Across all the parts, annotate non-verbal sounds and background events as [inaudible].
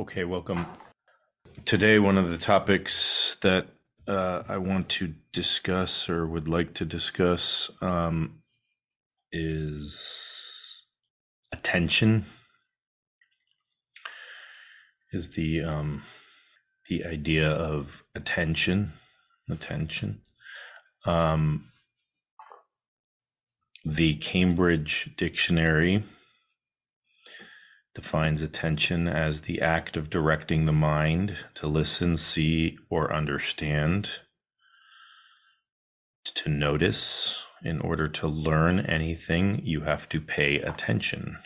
Okay, welcome. Today, one of the topics that uh, I want to discuss or would like to discuss um, is attention. Is the um, the idea of attention, attention. Um, the Cambridge Dictionary defines attention as the act of directing the mind to listen, see, or understand, to notice. In order to learn anything, you have to pay attention.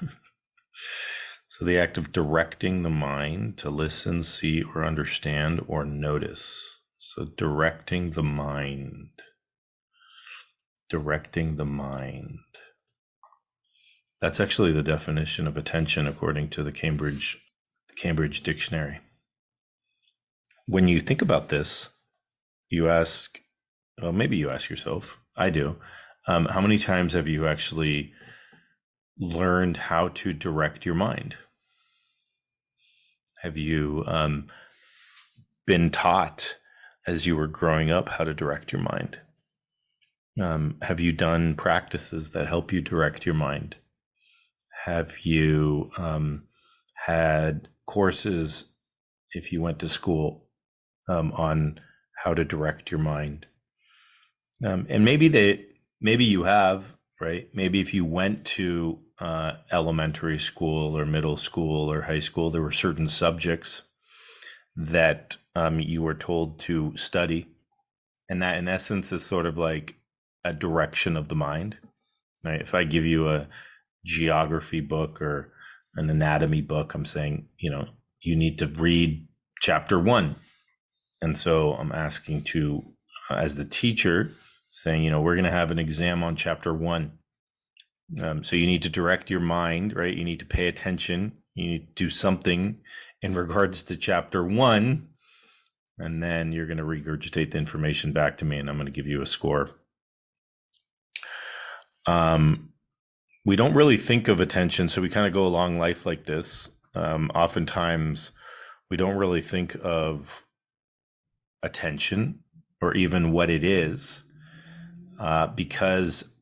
[laughs] so, the act of directing the mind to listen, see, or understand, or notice. So, directing the mind. Directing the mind. That's actually the definition of attention according to the Cambridge the Cambridge Dictionary. When you think about this, you ask, well, maybe you ask yourself, I do, um, how many times have you actually learned how to direct your mind? Have you um, been taught as you were growing up how to direct your mind? Um, have you done practices that help you direct your mind? Have you um, had courses, if you went to school, um, on how to direct your mind? Um, and maybe they, maybe you have, right? Maybe if you went to uh, elementary school or middle school or high school, there were certain subjects that um, you were told to study, and that, in essence, is sort of like a direction of the mind. Right? If I give you a geography book or an anatomy book, I'm saying, you know, you need to read chapter one. And so I'm asking to, uh, as the teacher, saying, you know, we're going to have an exam on chapter one. Um, so you need to direct your mind, right? You need to pay attention. You need to do something in regards to chapter one. And then you're going to regurgitate the information back to me, and I'm going to give you a score. Um, we don't really think of attention, so we kind of go along life like this. Um, oftentimes, we don't really think of attention or even what it is, uh, because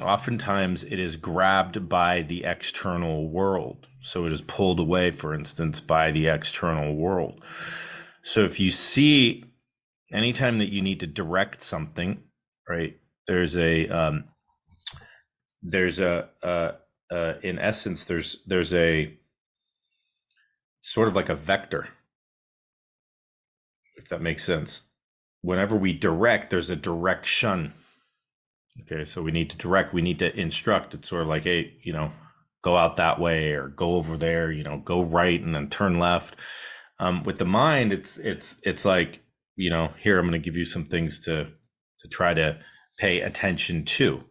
oftentimes it is grabbed by the external world. So it is pulled away, for instance, by the external world. So if you see anytime that you need to direct something, right, there's a um, there's a, a, a in essence there's there's a sort of like a vector if that makes sense. Whenever we direct there's a direction. Okay so we need to direct we need to instruct. It's sort of like hey you know go out that way or go over there you know go right and then turn left. Um, with the mind it's it's it's like you know here i'm going to give you some things to to try to pay attention to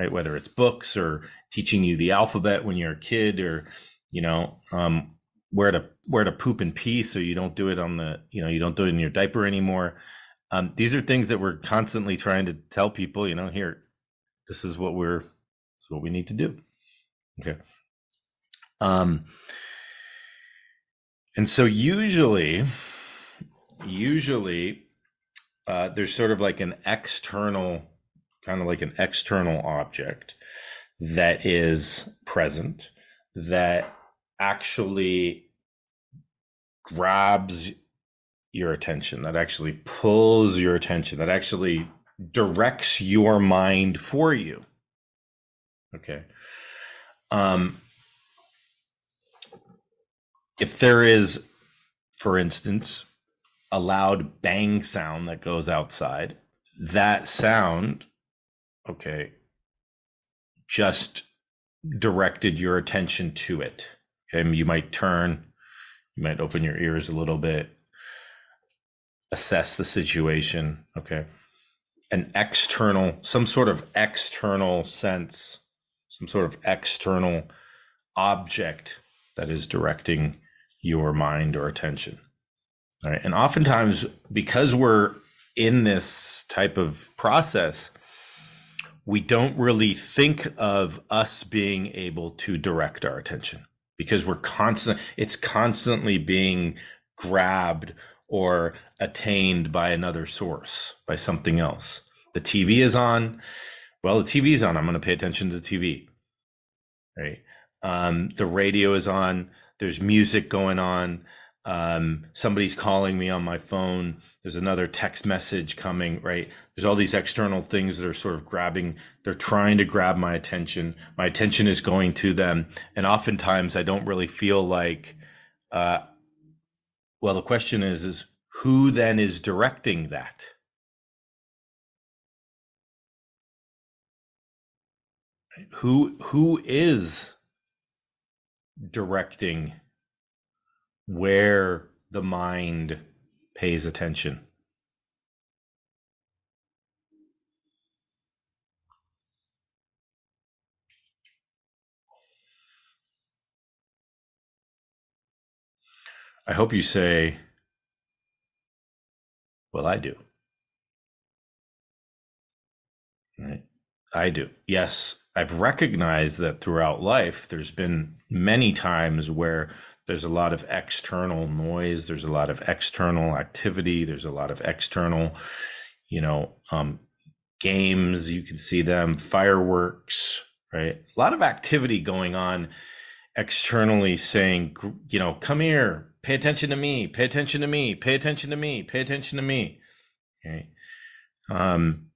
right? Whether it's books or teaching you the alphabet when you're a kid, or you know um, where to where to poop and pee, so you don't do it on the you know you don't do it in your diaper anymore. Um, these are things that we're constantly trying to tell people. You know, here, this is what we're this is what we need to do. Okay. Um, and so usually, usually, uh, there's sort of like an external kind of like an external object that is present that actually grabs your attention, that actually pulls your attention, that actually directs your mind for you. Okay. Um, if there is, for instance, a loud bang sound that goes outside, that sound okay, just directed your attention to it. Okay, you might turn, you might open your ears a little bit, assess the situation. Okay, an external, some sort of external sense, some sort of external object that is directing your mind or attention. All right, and oftentimes because we're in this type of process, we don't really think of us being able to direct our attention because we're constant it's constantly being grabbed or attained by another source by something else. The tv is on. Well the tv's on. I'm going to pay attention to the tv right. Um, the radio is on. There's music going on um, somebody's calling me on my phone. There's another text message coming right? There's all these external things that are sort of grabbing they're trying to grab my attention. My attention is going to them. And oftentimes i don't really feel like uh, well the question is is who then is directing that? Who who is directing where the mind pays attention. I hope you say, Well, I do. Right? I do. Yes, I've recognized that throughout life, there's been many times where there's a lot of external noise. There's a lot of external activity. There's a lot of external you know um, games. You can see them. Fireworks right? A lot of activity going on externally saying you know come here. Pay attention to me. Pay attention to me. Pay attention to me. Pay attention to me. Okay um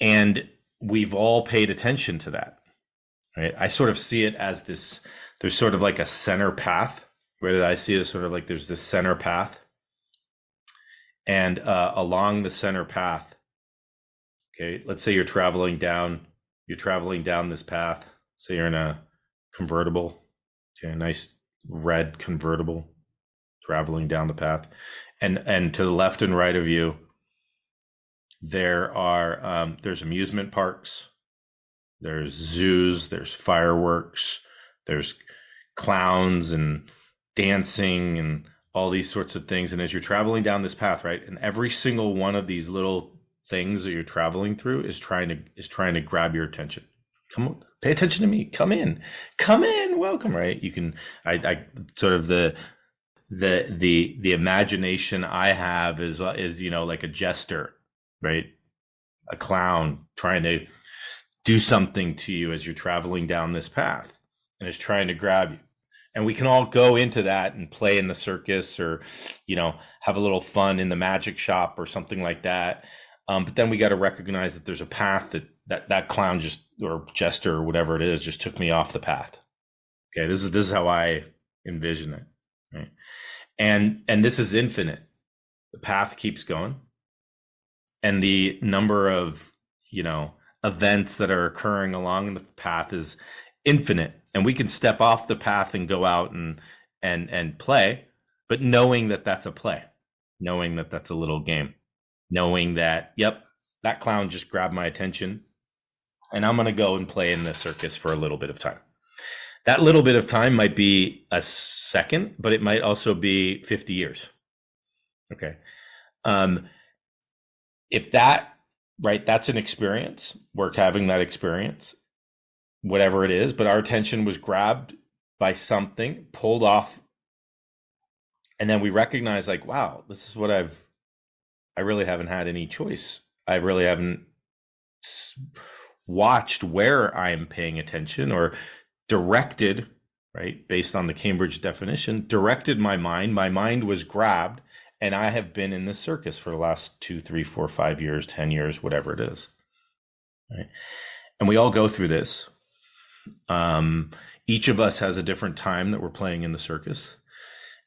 and we've all paid attention to that right? I sort of see it as this. There's sort of like a center path. Where did I see it? Sort of like there's this center path, and uh, along the center path. Okay, let's say you're traveling down. You're traveling down this path. So you're in a convertible. Okay, a nice red convertible, traveling down the path, and and to the left and right of you, there are um, there's amusement parks there's zoos, there's fireworks, there's clowns and dancing and all these sorts of things. And as you're traveling down this path, right, and every single one of these little things that you're traveling through is trying to is trying to grab your attention. Come on, pay attention to me. Come in, come in, welcome. Right? You can. I, I sort of the the the the imagination I have is is you know like a jester, right? A clown trying to do something to you as you're traveling down this path and is trying to grab you. And we can all go into that and play in the circus or, you know, have a little fun in the magic shop or something like that. Um, but then we got to recognize that there's a path that, that that clown just or jester or whatever it is just took me off the path. Okay, this is this is how I envision it. Right. And and this is infinite. The path keeps going. And the number of, you know, events that are occurring along the path is infinite and we can step off the path and go out and and and play but knowing that that's a play knowing that that's a little game knowing that yep that clown just grabbed my attention and i'm going to go and play in the circus for a little bit of time. That little bit of time might be a second but it might also be 50 years. Okay. Um if that right? That's an experience. We're having that experience, whatever it is. But our attention was grabbed by something, pulled off, and then we recognize, like, wow, this is what I've. I really haven't had any choice. I really haven't watched where I am paying attention or directed, right, based on the Cambridge definition, directed my mind. My mind was grabbed and I have been in this circus for the last two, three, four, five years, 10 years, whatever it is. Right. And we all go through this. Um, each of us has a different time that we're playing in the circus.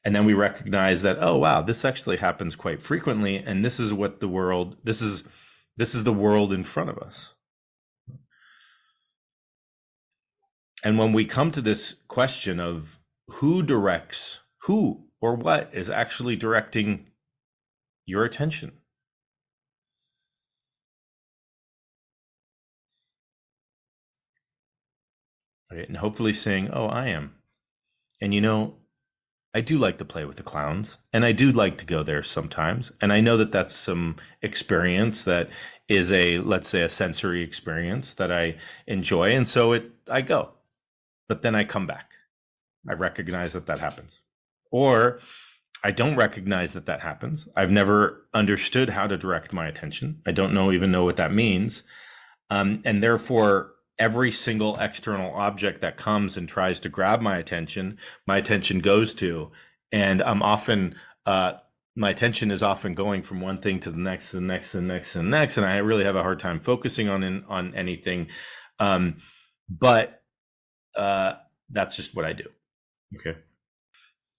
And then we recognize that, oh wow, this actually happens quite frequently. And this is what the world, this is this is the world in front of us. And when we come to this question of who directs, who or what is actually directing your attention? Right, and hopefully saying, Oh, I am. And you know, I do like to play with the clowns and I do like to go there sometimes. And I know that that's some experience that is a, let's say, a sensory experience that I enjoy. And so it, I go but then I come back. I recognize that that happens. Or I don't recognize that that happens. I've never understood how to direct my attention. I don't know even know what that means. Um, and therefore, every single external object that comes and tries to grab my attention, my attention goes to. And I'm often, uh, my attention is often going from one thing to the next, to the next, to the next, to the next. And I really have a hard time focusing on, in, on anything. Um, but uh, that's just what I do. Okay.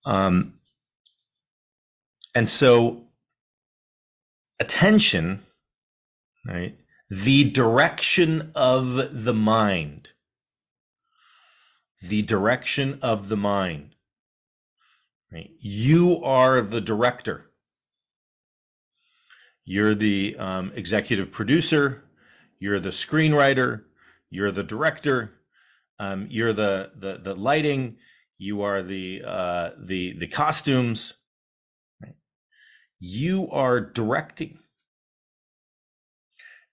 Um, and so attention, right? The direction of the mind. The direction of the mind. Right? You are the director. You're the um, executive producer. You're the screenwriter. You're the director. Um, you're the, the the lighting. You are the uh, the the costumes you are directing.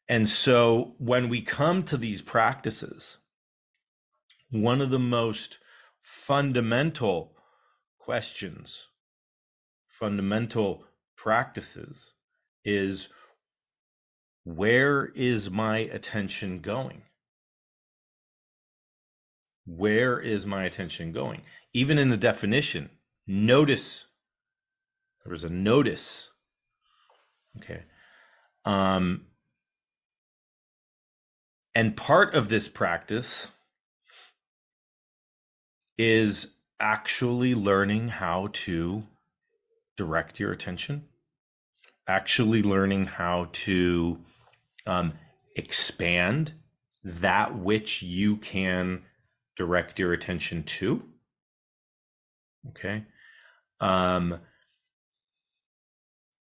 And so when we come to these practices, one of the most fundamental questions, fundamental practices is where is my attention going? Where is my attention going? Even in the definition, notice there was a notice. Okay. Um, and part of this practice is actually learning how to direct your attention, actually learning how to um, expand that which you can direct your attention to. Okay. Um,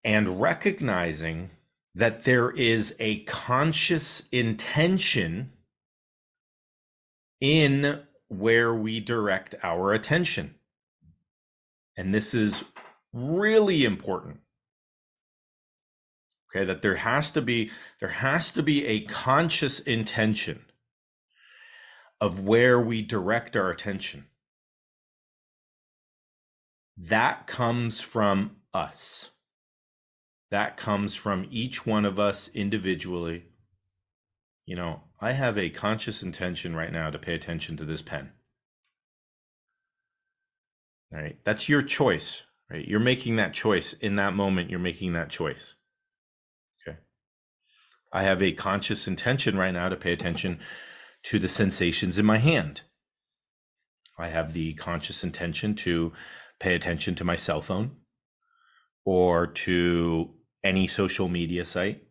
and recognizing that there is a conscious intention in where we direct our attention. And this is really important. Okay, that there has to be there has to be a conscious intention of where we direct our attention. That comes from us. That comes from each one of us individually. You know, I have a conscious intention right now to pay attention to this pen. All right. That's your choice, right? You're making that choice in that moment. You're making that choice. Okay. I have a conscious intention right now to pay attention to the sensations in my hand. I have the conscious intention to pay attention to my cell phone or to any social media site,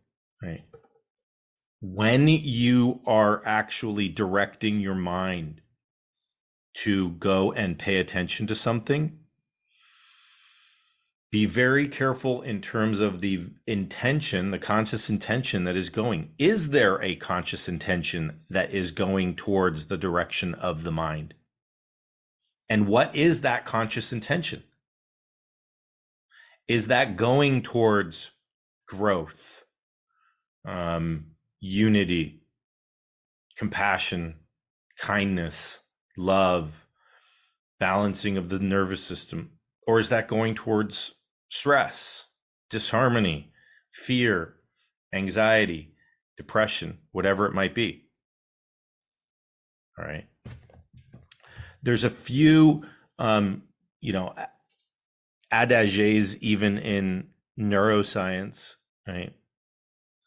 right? When you are actually directing your mind to go and pay attention to something, be very careful in terms of the intention, the conscious intention that is going. Is there a conscious intention that is going towards the direction of the mind? And what is that conscious intention? Is that going towards growth, um, unity, compassion, kindness, love, balancing of the nervous system? Or is that going towards stress, disharmony, fear, anxiety, depression, whatever it might be? All right. There's a few, um, you know, adages even in neuroscience, right?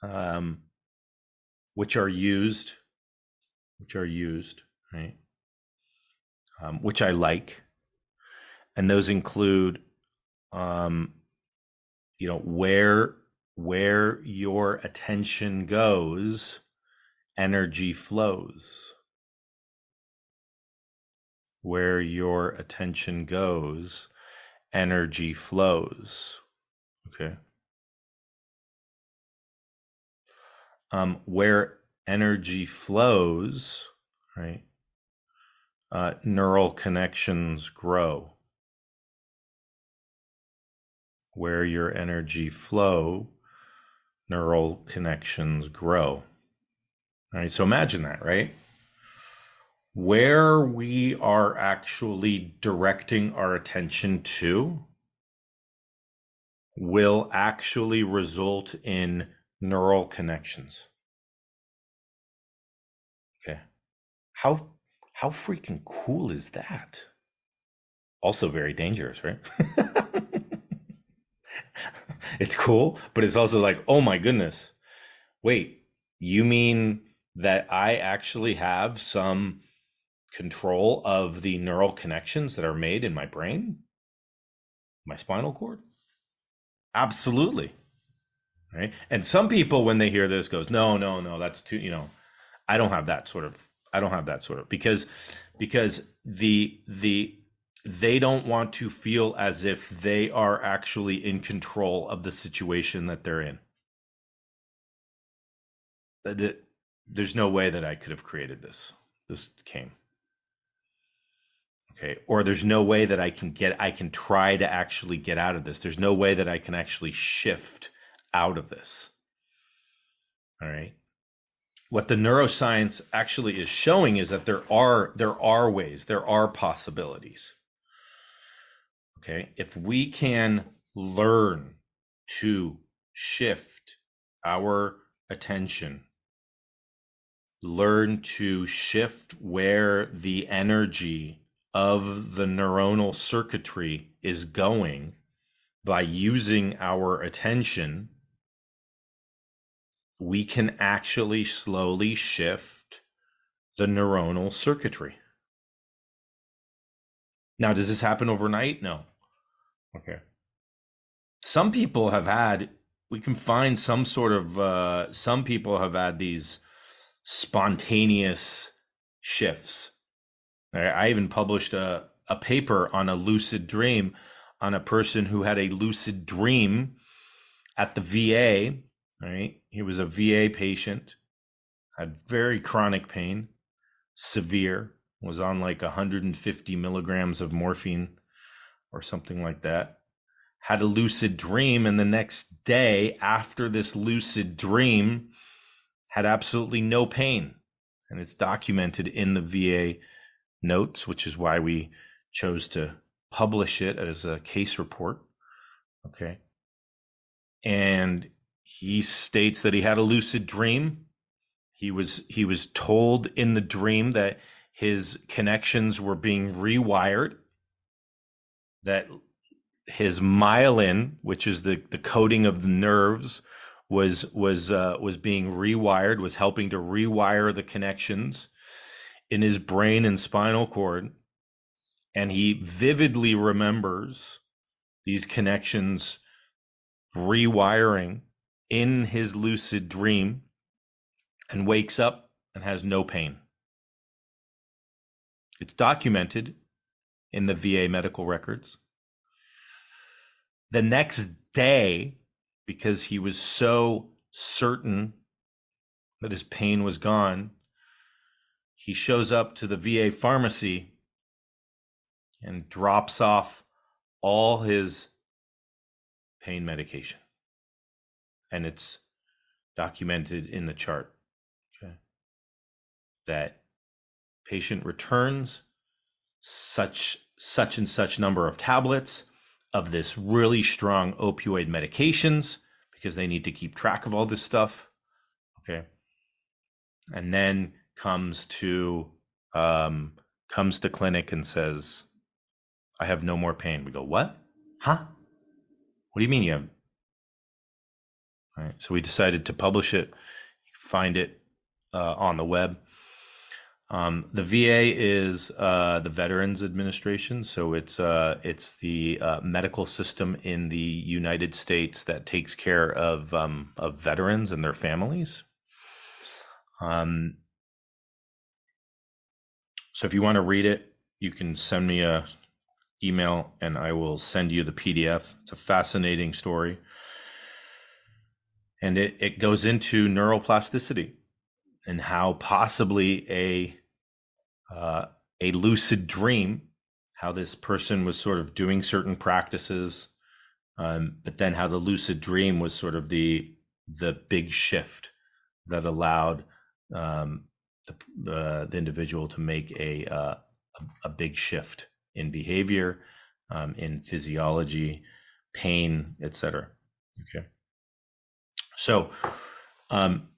Um, which are used, which are used, right? Um, which I like, and those include, um, you know, where where your attention goes, energy flows. Where your attention goes, energy flows. Okay. Um, where energy flows, right? Uh, neural connections grow. Where your energy flow, neural connections grow. All right, so imagine that, right? where we are actually directing our attention to will actually result in neural connections. Okay. How how freaking cool is that? Also very dangerous, right? [laughs] [laughs] it's cool, but it's also like, "Oh my goodness. Wait, you mean that I actually have some control of the neural connections that are made in my brain, my spinal cord? Absolutely. Right. And some people, when they hear this, goes, no, no, no, that's too, you know, I don't have that sort of, I don't have that sort of, because, because the, the, they don't want to feel as if they are actually in control of the situation that they're in. There's no way that I could have created this. This came. Okay? Or there's no way that i can get i can try to actually get out of this. There's no way that i can actually shift out of this. All right? What the neuroscience actually is showing is that there are there are ways there are possibilities okay if we can learn to shift our attention learn to shift where the energy of the neuronal circuitry is going by using our attention, we can actually slowly shift the neuronal circuitry. Now, does this happen overnight? No. Okay. Some people have had, we can find some sort of, uh, some people have had these spontaneous shifts I even published a, a paper on a lucid dream on a person who had a lucid dream at the VA. Right, he was a VA patient, had very chronic pain, severe, was on like 150 milligrams of morphine or something like that. Had a lucid dream, and the next day after this lucid dream, had absolutely no pain, and it's documented in the VA notes, which is why we chose to publish it as a case report. Okay. And he states that he had a lucid dream. He was he was told in the dream that his connections were being rewired, that his myelin, which is the, the coating of the nerves, was was uh, was being rewired, was helping to rewire the connections in his brain and spinal cord. And he vividly remembers these connections rewiring in his lucid dream and wakes up and has no pain. It's documented in the VA medical records. The next day, because he was so certain that his pain was gone, he shows up to the VA pharmacy and drops off all his pain medication. And it's documented in the chart. Okay. That patient returns such such and such number of tablets of this really strong opioid medications because they need to keep track of all this stuff. Okay. And then comes to um, comes to clinic and says, "I have no more pain." We go, "What? Huh? What do you mean you have?" All right, so we decided to publish it. You can find it uh, on the web. Um, the VA is uh, the Veterans Administration, so it's uh, it's the uh, medical system in the United States that takes care of um, of veterans and their families. Um, so if you want to read it, you can send me a email and I will send you the PDF. It's a fascinating story. And it, it goes into neuroplasticity and how possibly a uh, a lucid dream, how this person was sort of doing certain practices, um, but then how the lucid dream was sort of the the big shift that allowed um, the, uh, the individual to make a, uh, a, big shift in behavior, um, in physiology, pain, etc. Okay. So, um,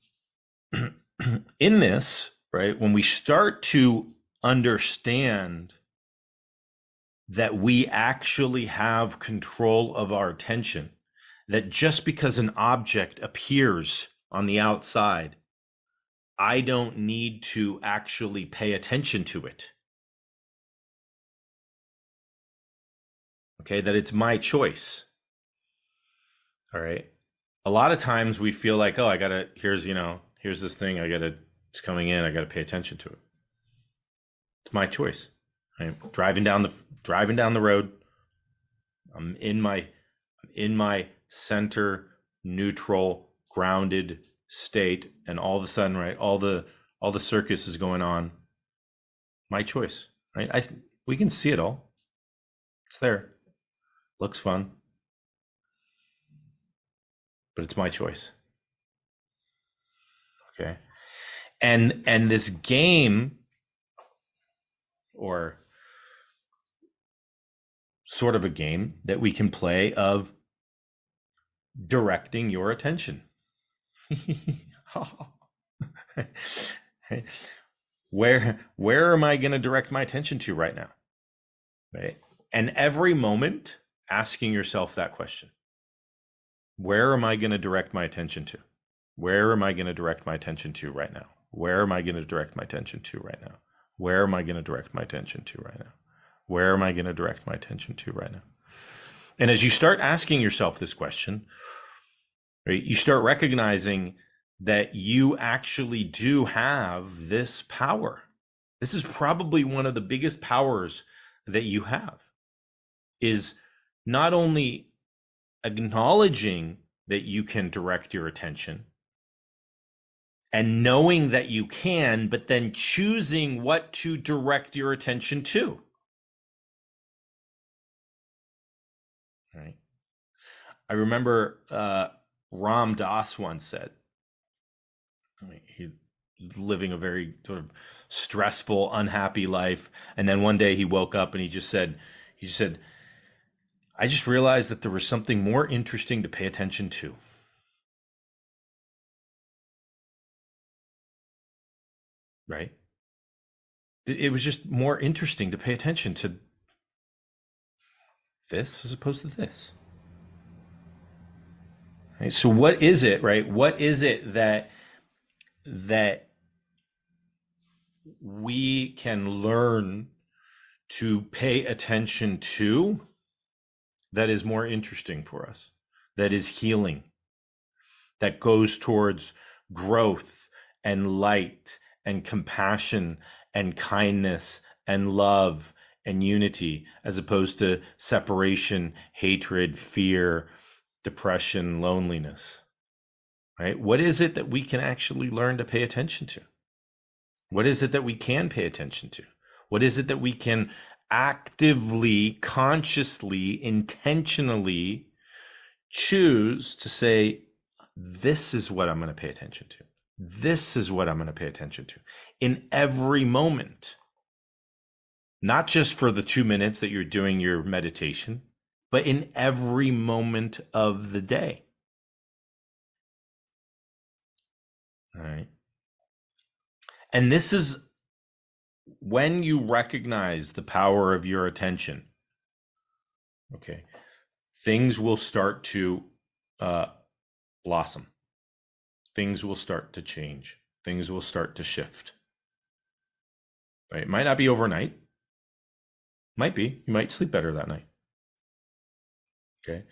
[clears throat] in this, right, when we start to understand that we actually have control of our attention, that just because an object appears on the outside, I don't need to actually pay attention to it. Okay, that it's my choice. All right. A lot of times we feel like, oh, I gotta, here's, you know, here's this thing, I gotta, it's coming in, I gotta pay attention to it. It's my choice. I'm driving down the driving down the road. I'm in my I'm in my center, neutral, grounded state, and all of a sudden, right, all the all the circus is going on. My choice, right? I we can see it all. It's there. Looks fun. But it's my choice. Okay. And and this game or sort of a game that we can play of directing your attention. [laughs] where where am I going to direct my attention to right now? Right? And every moment asking yourself that question. Where am I going to direct my attention to? Where am I going to direct my attention to right now? Where am I going to direct my attention to right now? Where am I going to direct my attention to right now? Where am I going to direct my attention to right now? And as you start asking yourself this question, right, you start recognizing that you actually do have this power. This is probably one of the biggest powers that you have is not only acknowledging that you can direct your attention, and knowing that you can, but then choosing what to direct your attention to. Right. I remember uh, Ram Dass once said, he living a very sort of stressful, unhappy life, and then one day he woke up and he just said, he just said, I just realized that there was something more interesting to pay attention to. Right? It was just more interesting to pay attention to this as opposed to this. Right? So what is it, right? What is it that that we can learn to pay attention to that is more interesting for us, that is healing, that goes towards growth and light and compassion and kindness and love and unity as opposed to separation, hatred, fear, depression, loneliness. Right? What is it that we can actually learn to pay attention to? What is it that we can pay attention to? What is it that we can actively, consciously, intentionally choose to say, this is what I'm going to pay attention to? This is what I'm going to pay attention to in every moment. Not just for the two minutes that you're doing your meditation, but in every moment of the day. All right. And this is when you recognize the power of your attention. Okay. Things will start to uh, blossom things will start to change. Things will start to shift. Right? It might not be overnight. Might be. You might sleep better that night. Okay.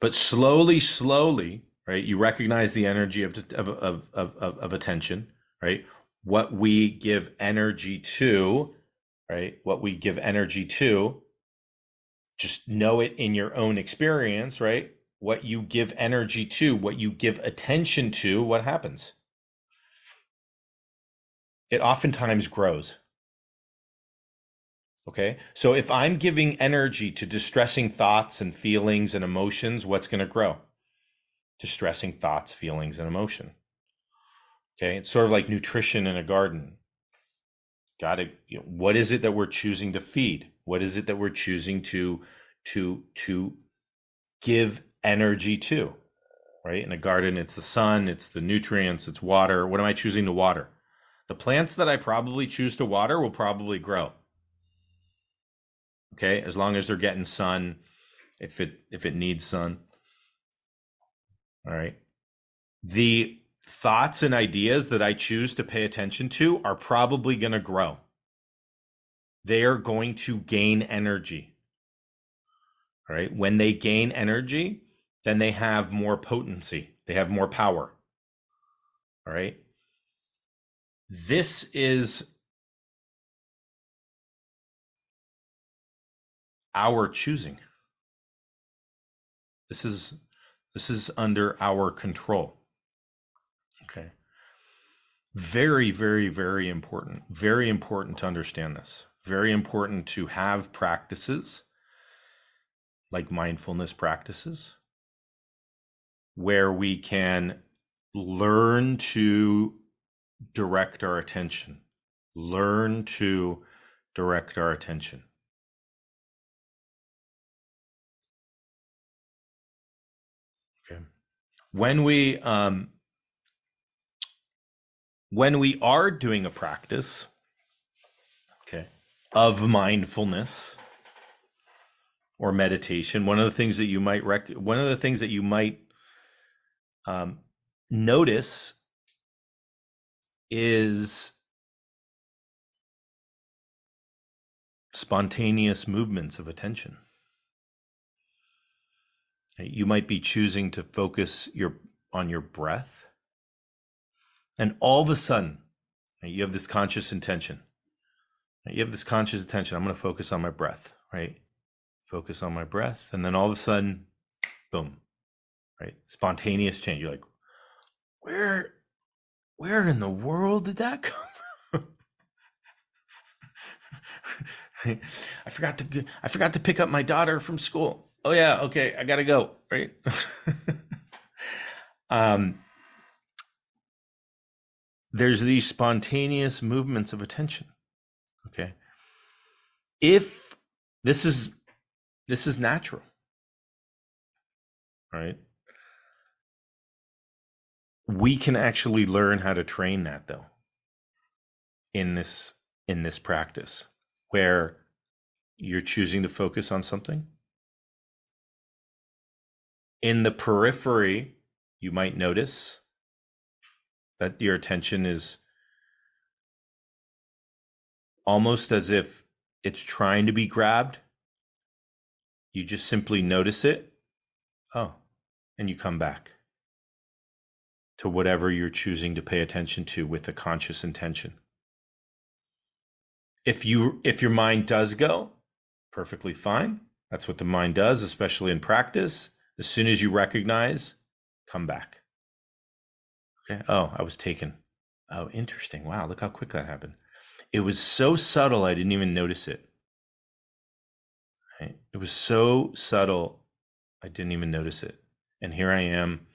But slowly, slowly, right? You recognize the energy of, of, of, of, of attention, right? What we give energy to, right? What we give energy to, just know it in your own experience, right? What you give energy to, what you give attention to, what happens? It oftentimes grows. Okay. So if I'm giving energy to distressing thoughts and feelings and emotions, what's going to grow? Distressing thoughts, feelings, and emotion. Okay. It's sort of like nutrition in a garden. got to you know, what is it that we're choosing to feed what is it that we're choosing to to to give energy too, right? In a garden it's the sun it's the nutrients it's water. What am i choosing to water? The plants that i probably choose to water will probably grow. Okay? As long as they're getting sun if it if it needs sun. All right the thoughts and ideas that I choose to pay attention to are probably going to grow. They are going to gain energy. All right. When they gain energy, then they have more potency, they have more power. All right. This is our choosing. This is this is under our control. Okay. Very, very, very important. Very important to understand this. Very important to have practices like mindfulness practices where we can learn to direct our attention, learn to direct our attention. Okay. When we um, when we are doing a practice, okay, of mindfulness or meditation, one of the things that you might rec- one of the things that you might um, notice is spontaneous movements of attention. You might be choosing to focus your on your breath and all of a sudden, you have this conscious intention. You have this conscious intention. I'm going to focus on my breath, right? Focus on my breath. And then all of a sudden, boom, right? Spontaneous change. You're like, where, where in the world did that [laughs] come [laughs] I forgot to I forgot to pick up my daughter from school. Oh yeah, okay, I gotta go. Right. [laughs] um, there's these spontaneous movements of attention okay if this is this is natural right we can actually learn how to train that though in this in this practice where you're choosing to focus on something in the periphery you might notice that your attention is almost as if it's trying to be grabbed. You just simply notice it. Oh, and you come back to whatever you're choosing to pay attention to with a conscious intention. If you if your mind does go, perfectly fine. That's what the mind does, especially in practice. As soon as you recognize, come back. Okay. Oh, I was taken. Oh, interesting. Wow, look how quick that happened. It was so subtle, I didn't even notice it. Right? It was so subtle, I didn't even notice it. And here I am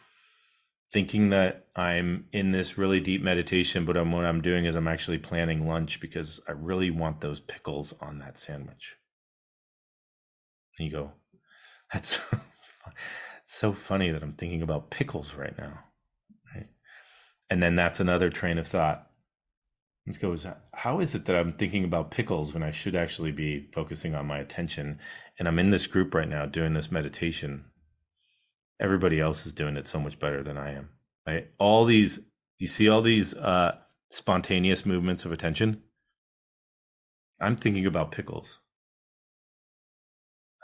thinking that I'm in this really deep meditation, but I'm, what I'm doing is I'm actually planning lunch because I really want those pickles on that sandwich. And you go, that's [laughs] so funny that I'm thinking about pickles right now and then that's another train of thought Let's go. how is it that i'm thinking about pickles when i should actually be focusing on my attention and i'm in this group right now doing this meditation everybody else is doing it so much better than i am right all these you see all these uh spontaneous movements of attention i'm thinking about pickles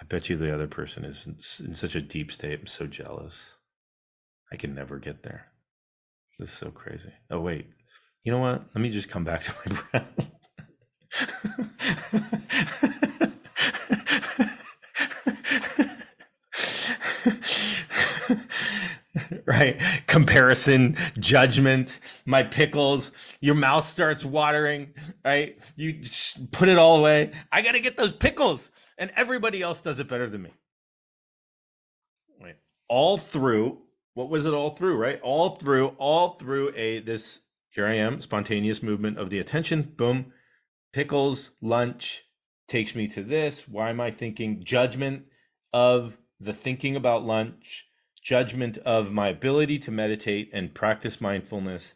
i bet you the other person is in such a deep state i'm so jealous i can never get there this is so crazy. Oh wait, you know what? Let me just come back to my breath. [laughs] [laughs] right? Comparison, judgment, my pickles, your mouth starts watering, right? You put it all away. I got to get those pickles. And everybody else does it better than me. Right. All through what was it all through, right? All through, all through a this here I am, spontaneous movement of the attention, boom, pickles, lunch takes me to this. Why am I thinking judgment of the thinking about lunch, judgment of my ability to meditate and practice mindfulness,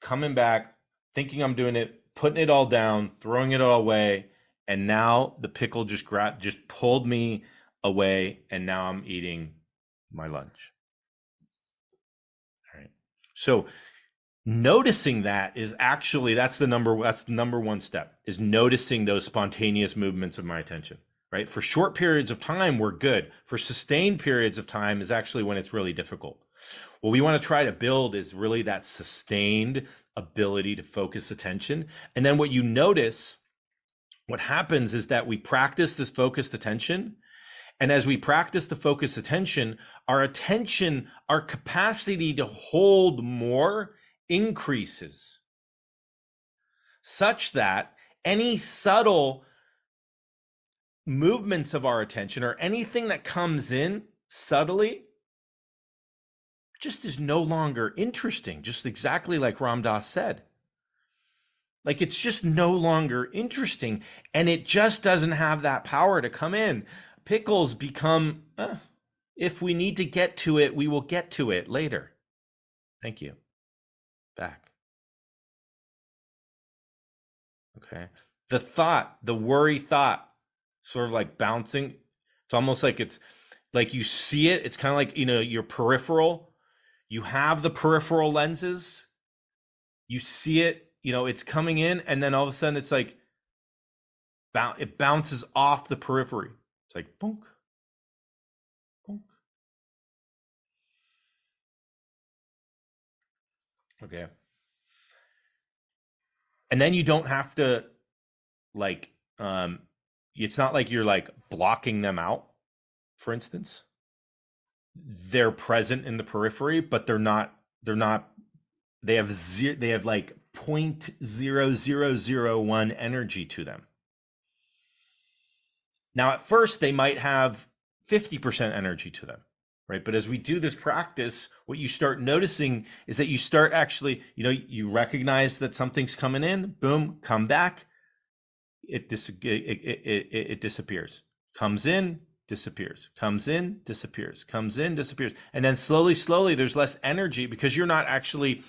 coming back, thinking I'm doing it, putting it all down, throwing it all away, and now the pickle just grabbed, just pulled me away, and now I'm eating my lunch. All right. So noticing that is actually that's the number that's the number one step is noticing those spontaneous movements of my attention right? For short periods of time we're good. For sustained periods of time is actually when it's really difficult. What we want to try to build is really that sustained ability to focus attention. And then what you notice what happens is that we practice this focused attention. And as we practice the focused attention our attention our capacity to hold more increases such that any subtle movements of our attention or anything that comes in subtly just is no longer interesting, just exactly like Ram Dass said. Like it's just no longer interesting and it just doesn't have that power to come in. Pickles become, uh, if we need to get to it, we will get to it later. Thank you back. Okay. The thought, the worry thought, sort of like bouncing. It's almost like it's like you see it. It's kind of like, you know, your peripheral. You have the peripheral lenses. You see it, you know, it's coming in, and then all of a sudden it's like it bounces off the periphery. It's like boom, Okay. And then you don't have to like um it's not like you're like blocking them out, for instance. They're present in the periphery, but they're not they're not they have zero they have like point zero zero zero one energy to them. Now at first they might have 50% energy to them right but as we do this practice what you start noticing is that you start actually you know you recognize that something's coming in boom come back it dis- it, it, it, it disappears. Comes in disappears. Comes in disappears. Comes in disappears. And then slowly slowly there's less energy because you're not actually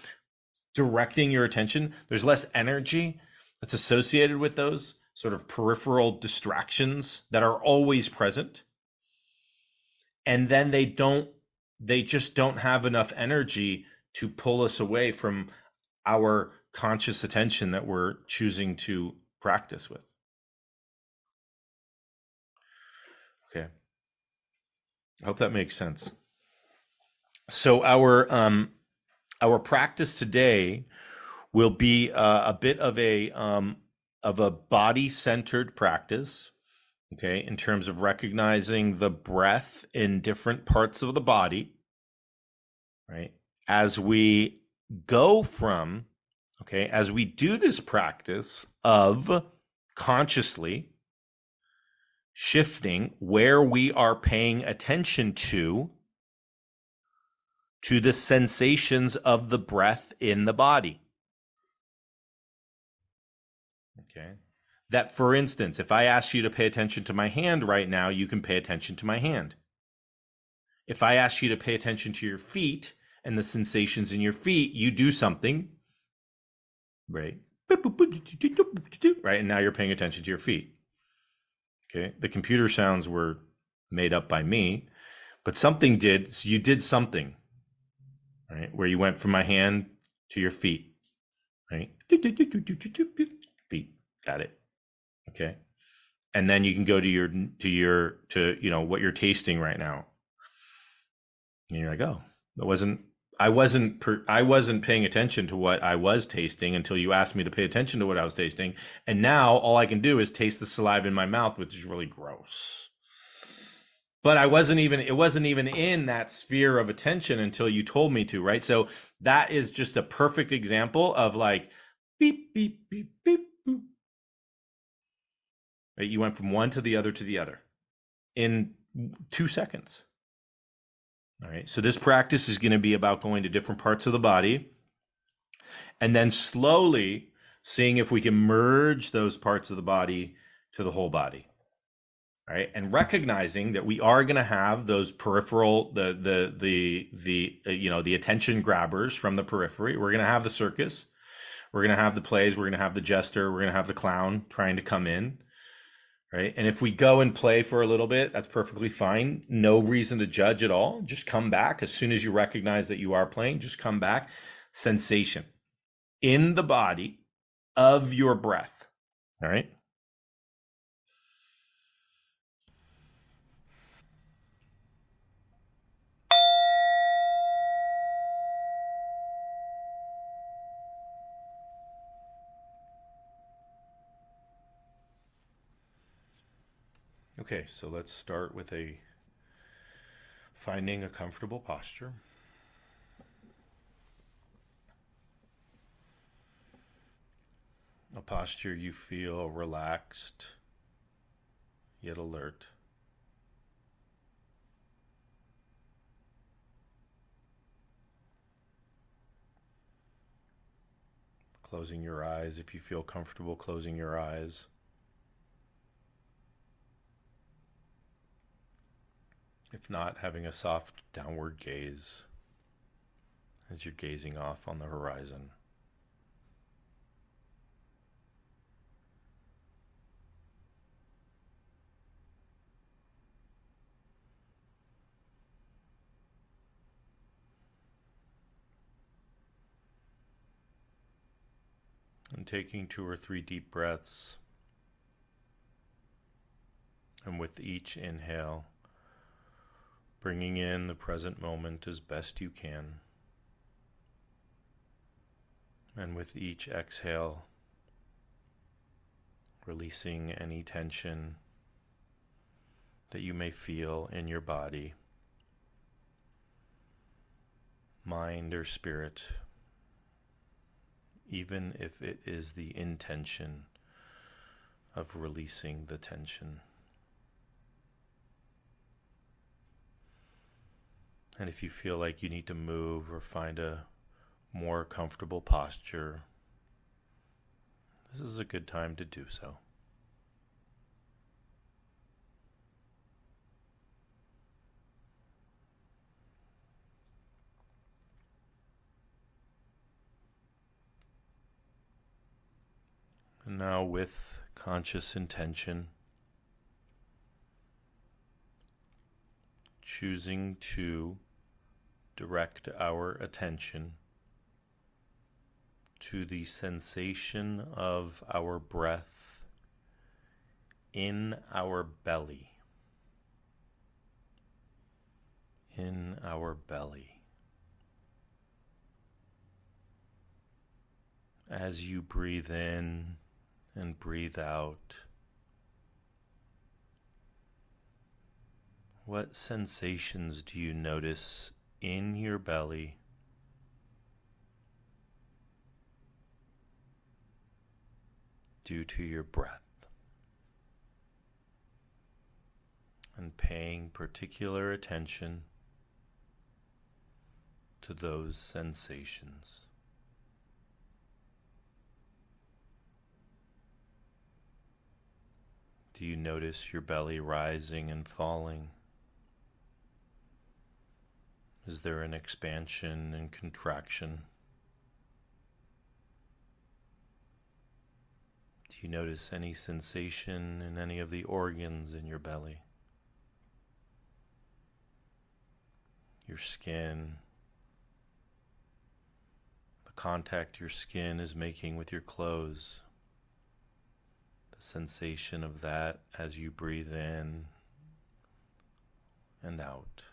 directing your attention. There's less energy that's associated with those sort of peripheral distractions that are always present. And then they don't they just don't have enough energy to pull us away from our conscious attention that we're choosing to practice with okay i hope that makes sense so our um our practice today will be uh, a bit of a um of a body centered practice okay, in terms of recognizing the breath in different parts of the body, right? As we go from, okay, as we do this practice of consciously shifting where we are paying attention to to the sensations of the breath in the body. Okay that, for instance, if I ask you to pay attention to my hand right now, you can pay attention to my hand. If I ask you to pay attention to your feet and the sensations in your feet, you do something, right? Right. And now you're paying attention to your feet. Okay. The computer sounds were made up by me, but something did. So you did something, right? Where you went from my hand to your feet, right? Feet. Got it. Okay. And then you can go to your to your to you know what you're tasting right now. And you're like, oh, that wasn't I wasn't per, I wasn't paying attention to what I was tasting until you asked me to pay attention to what I was tasting, and now all I can do is taste the saliva in my mouth, which is really gross. But I wasn't even it wasn't even in that sphere of attention until you told me to, right? So that is just a perfect example of like beep beep beep beep Right? You went from one to the other to the other in two seconds. All right. So this practice is going to be about going to different parts of the body and then slowly, seeing if we can merge those parts of the body to the whole body All right. and recognizing that we are going to have those peripheral the the the the uh, you know the attention grabbers from the periphery we're going to have the circus we're going to have the plays we're going to have the jester we're going to have the clown trying to come in right? And if we go and play for a little bit that's perfectly fine. No reason to judge at all. Just come back. As soon as you recognize that you are playing just come back. Sensation in the body of your breath all right Okay, so let's start with a finding a comfortable posture. A posture you feel relaxed yet alert. Closing your eyes if you feel comfortable closing your eyes. If not, having a soft downward gaze as you're gazing off on the horizon. And taking two or three deep breaths. And with each inhale, bringing in the present moment as best you can. And with each exhale, releasing any tension that you may feel in your body, mind, or spirit, even if it is the intention of releasing the tension. And if you feel like you need to move or find a more comfortable posture, this is a good time to do so. And now, with conscious intention, choosing to direct our attention to the sensation of our breath in our belly. In our belly. As you breathe in and breathe out, what sensations do you notice in your belly. Due to your breath and paying particular attention to those sensations. Do you notice your belly rising and falling? Is there an expansion and contraction? Do you notice any sensation in any of the organs in your belly? Your skin, the contact your skin is making with your clothes, the sensation of that as you breathe in and out.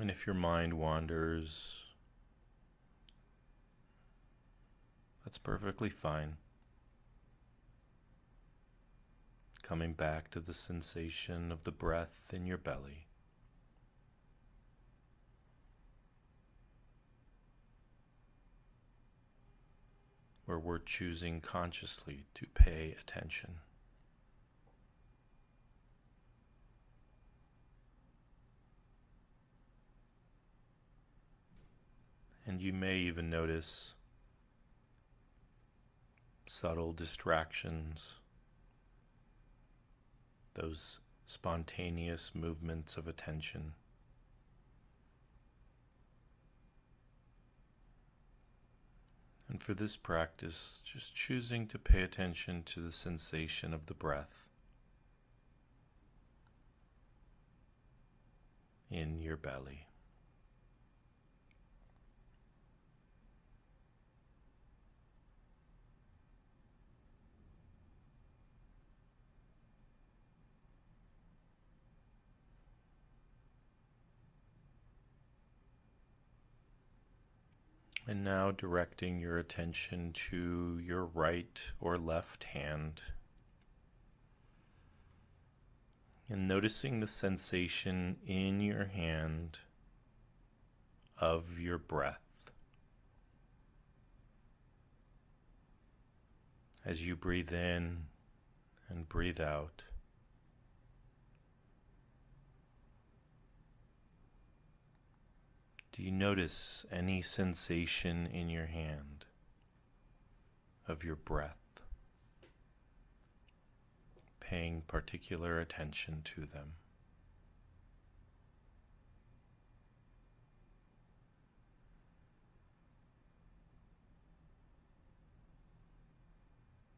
And if your mind wanders, that's perfectly fine. Coming back to the sensation of the breath in your belly. Where we're choosing consciously to pay attention. And you may even notice subtle distractions, those spontaneous movements of attention. And for this practice, just choosing to pay attention to the sensation of the breath in your belly. And now directing your attention to your right or left hand. And noticing the sensation in your hand of your breath. As you breathe in and breathe out. Do you notice any sensation in your hand of your breath? Paying particular attention to them.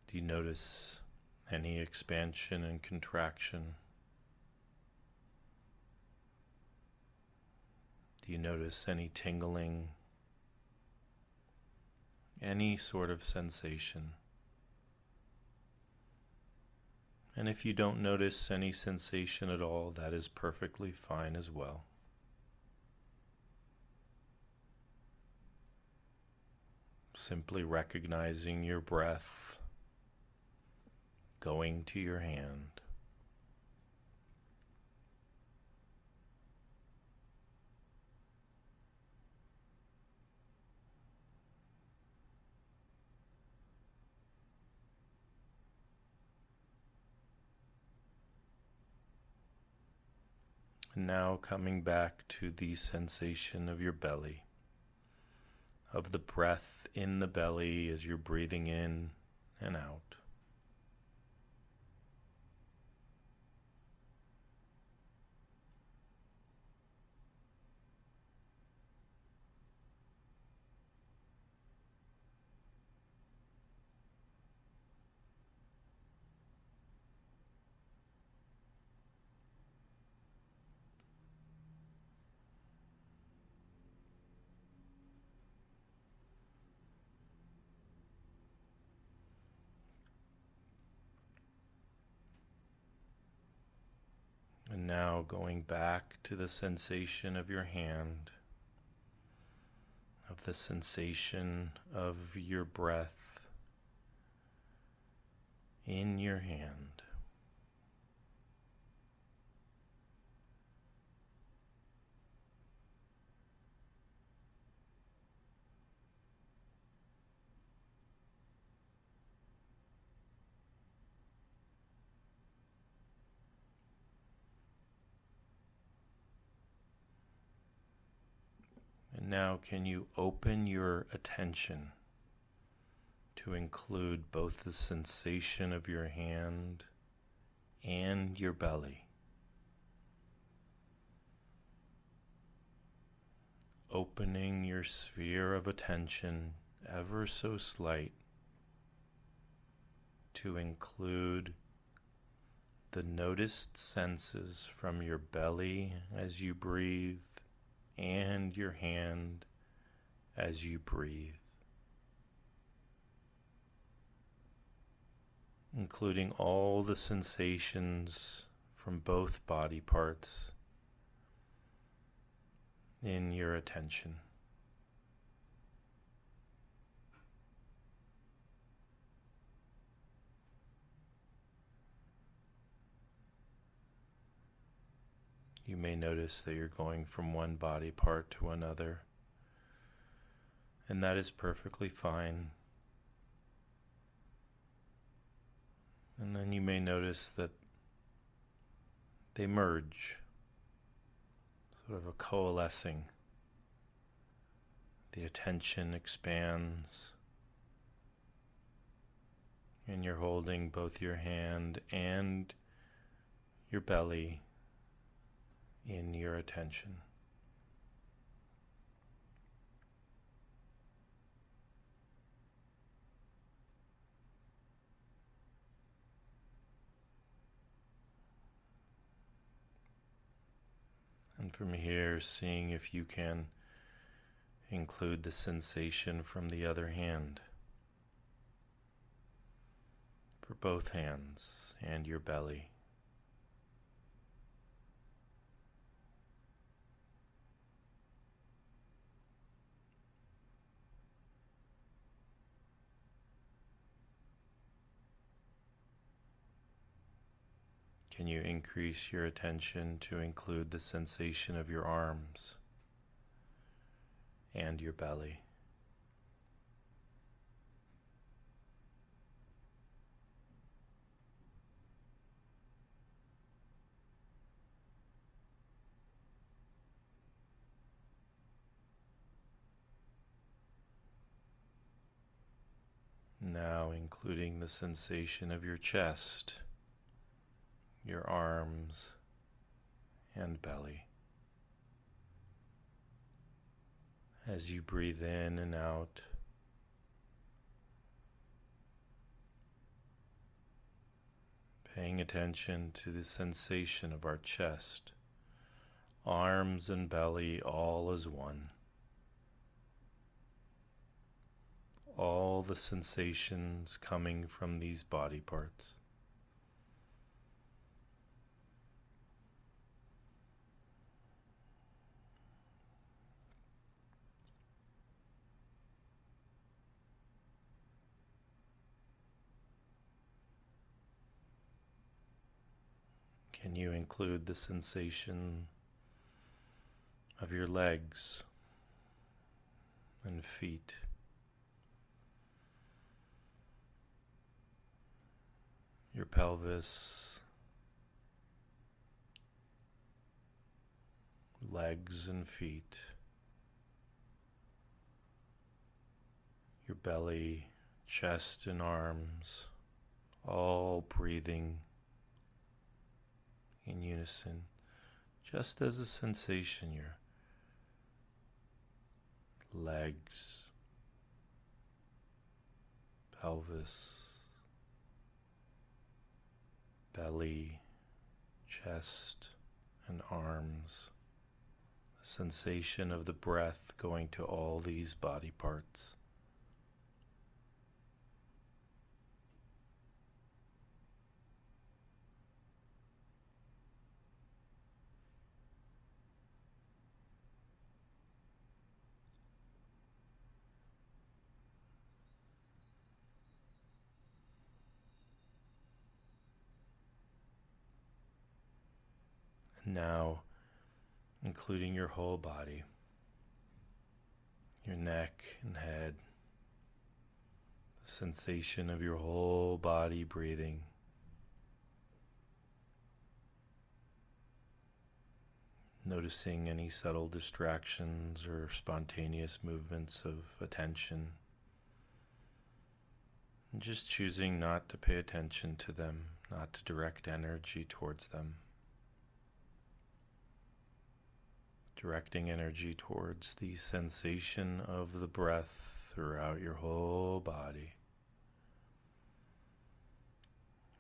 Do you notice any expansion and contraction? You notice any tingling? Any sort of sensation? And if you don't notice any sensation at all, that is perfectly fine as well. Simply recognizing your breath going to your hand. Now coming back to the sensation of your belly, of the breath in the belly as you're breathing in and out. And now going back to the sensation of your hand, of the sensation of your breath in your hand. Now, can you open your attention to include both the sensation of your hand and your belly? Opening your sphere of attention ever so slight to include the noticed senses from your belly as you breathe and your hand as you breathe, including all the sensations from both body parts in your attention. You may notice that you're going from one body part to another, and that is perfectly fine. And then you may notice that they merge, sort of a coalescing. The attention expands, and you're holding both your hand and your belly in your attention. And from here, seeing if you can include the sensation from the other hand for both hands and your belly. Can you increase your attention to include the sensation of your arms and your belly? Now, including the sensation of your chest your arms and belly. As you breathe in and out, paying attention to the sensation of our chest, arms and belly all as one. All the sensations coming from these body parts. Can you include the sensation of your legs and feet? Your pelvis, legs and feet, your belly, chest, and arms, all breathing in unison, just as a sensation, your legs, pelvis, belly, chest, and arms. The sensation of the breath going to all these body parts. Now, including your whole body, your neck and head, the sensation of your whole body breathing. Noticing any subtle distractions or spontaneous movements of attention. And just choosing not to pay attention to them, not to direct energy towards them. Directing energy towards the sensation of the breath throughout your whole body,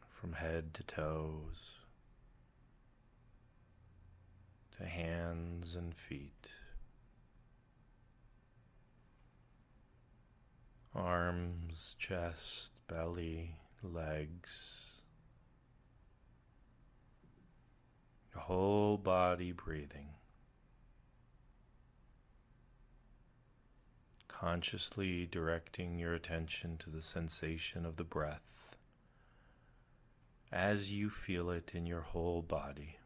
from head to toes, to hands and feet, arms, chest, belly, legs. Your whole body breathing. Consciously directing your attention to the sensation of the breath as you feel it in your whole body.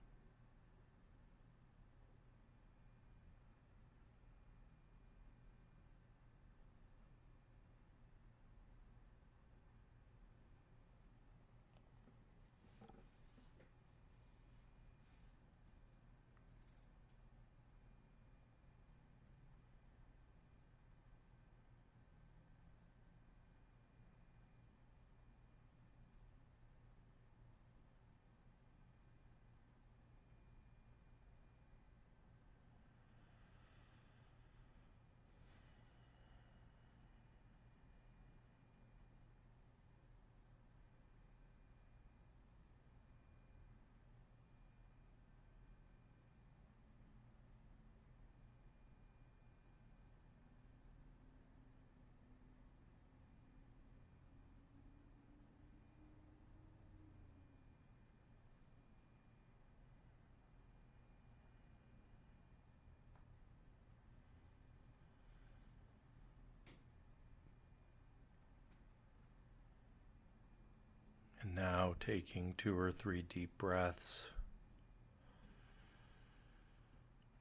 Now taking two or three deep breaths,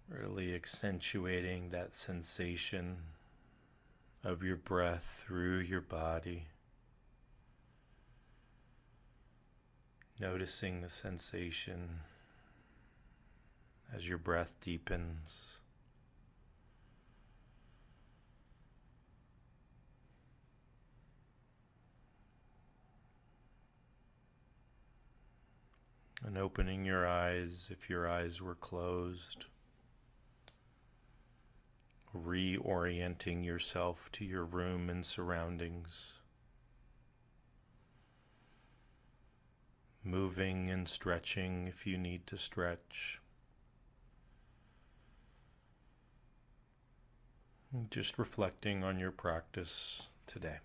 really accentuating that sensation of your breath through your body. Noticing the sensation as your breath deepens. And opening your eyes if your eyes were closed. Reorienting yourself to your room and surroundings. Moving and stretching if you need to stretch. Just reflecting on your practice today.